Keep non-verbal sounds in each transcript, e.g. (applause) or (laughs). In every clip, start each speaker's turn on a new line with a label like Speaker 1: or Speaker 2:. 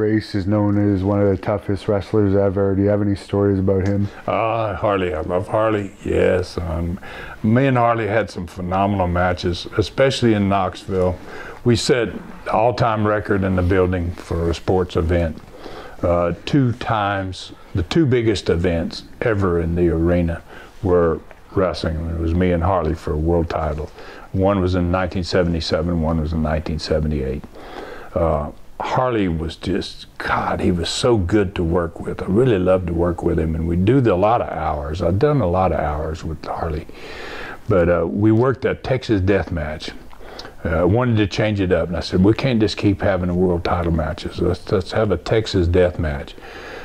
Speaker 1: Maurice is known as one of the toughest wrestlers ever. Do you have any stories about him?
Speaker 2: Uh, Harley, I love Harley. Yes, um, me and Harley had some phenomenal matches, especially in Knoxville. We set all-time record in the building for a sports event. Uh, two times, the two biggest events ever in the arena were wrestling. It was me and Harley for a world title. One was in 1977, one was in 1978. Uh, Harley was just God. He was so good to work with. I really loved to work with him, and we do the, a lot of hours. I've done a lot of hours with Harley, but uh, we worked a Texas Death Match. I uh, wanted to change it up, and I said we can't just keep having world title matches. Let's let's have a Texas Death Match.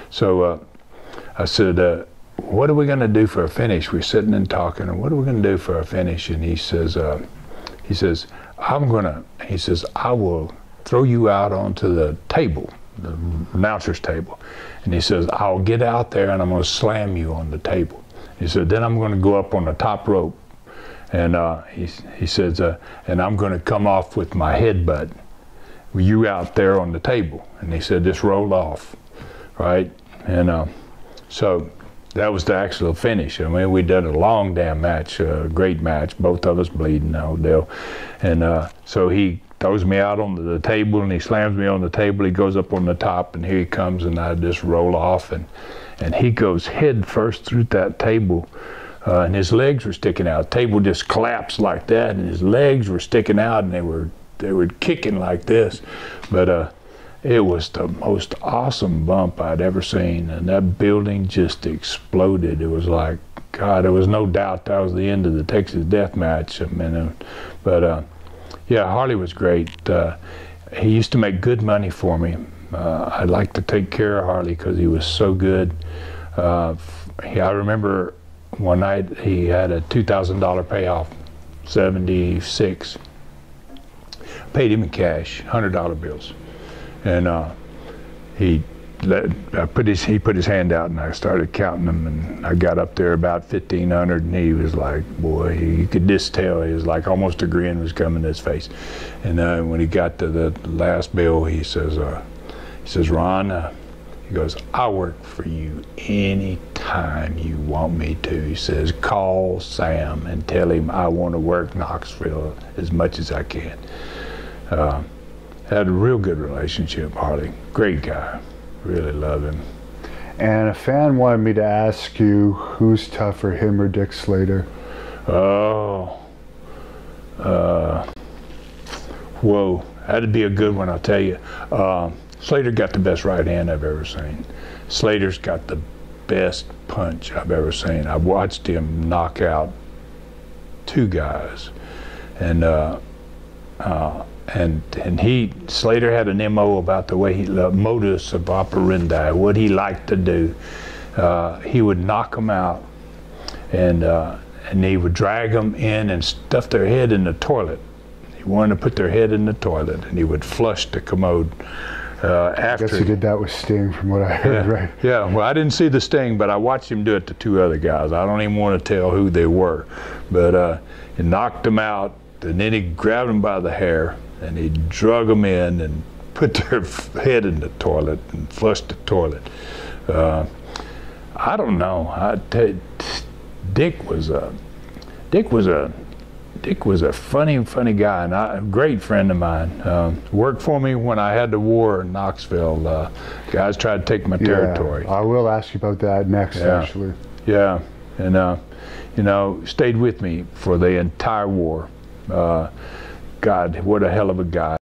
Speaker 2: So uh, I said, uh, "What are we going to do for a finish?" We're sitting and talking, and what are we going to do for a finish? And he says, uh, "He says I'm going to." He says, "I will." Throw you out onto the table, the announcer's table. And he says, I'll get out there and I'm going to slam you on the table. He said, then I'm going to go up on the top rope. And uh, he, he says, uh, and I'm going to come off with my headbutt. You out there on the table. And he said, just roll off, right? And uh, so that was the actual finish. I mean, we did a long damn match, a great match, both of us bleeding the whole deal. And uh, so he throws me out on the table and he slams me on the table. He goes up on the top and here he comes and I just roll off and and he goes head first through that table. Uh, and his legs were sticking out. The table just collapsed like that, and his legs were sticking out, and they were they were kicking like this. But uh, it was the most awesome bump I'd ever seen, and that building just exploded. It was like God. There was no doubt that was the end of the Texas Death Match. I mean, uh, but uh, yeah, Harley was great. Uh, he used to make good money for me. Uh, I like to take care of Harley because he was so good. Uh, he, I remember one night he had a $2,000 payoff, 76. Paid him in cash, $100 bills. And uh, he I put his, he put his hand out and I started counting them and I got up there about 1500 and he was like, boy, he could just tell he was like almost a grin was coming to his face. And uh, when he got to the last bill, he says, uh, he says, Ron, uh, he goes, I'll work for you any time you want me to. He says, call Sam and tell him I want to work Knoxville as much as I can. Uh, had a real good relationship, Harley. Great guy. Really love him.
Speaker 1: And a fan wanted me to ask you who's tougher, him or Dick Slater?
Speaker 2: Oh. Uh, whoa. That'd be a good one, I'll tell you. Uh, Slater got the best right hand I've ever seen. Slater's got the best punch I've ever seen. I've watched him knock out two guys. And uh, uh, and and he Slater had an mo about the way he modus of operandi, what he liked to do. Uh, he would knock them out, and uh, and he would drag them in and stuff their head in the toilet. He wanted to put their head in the toilet, and he would flush the commode. Uh, after
Speaker 1: I guess he did that with Sting, from what I heard,
Speaker 2: yeah,
Speaker 1: right?
Speaker 2: Yeah. Well, I didn't see the Sting, but I watched him do it to two other guys. I don't even want to tell who they were, but uh, he knocked them out, and then he grabbed them by the hair and he drug them in and (laughs) put their head in the toilet and flushed the toilet. Uh, I don't know. I t- Dick was a Dick was a Dick was a funny, funny guy, and I, a great friend of mine. Uh, worked for me when I had the war in Knoxville. Uh, guys tried to take my
Speaker 1: Yeah,
Speaker 2: territory.
Speaker 1: I will ask you about that next,
Speaker 2: Yeah.
Speaker 1: actually.
Speaker 2: Yeah, and uh, you know, stayed with me for the entire war. Uh, God, what a hell of a guy.